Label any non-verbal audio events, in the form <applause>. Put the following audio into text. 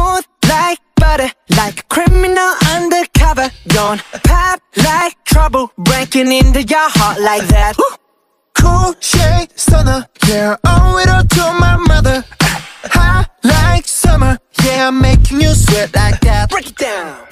Smooth like butter, like a criminal undercover. Don't pop like trouble, breaking into your heart like that. Cool shade stunner, yeah, owe it all to my mother. <laughs> Hot like summer, yeah, I'm making you sweat like that. Break it down.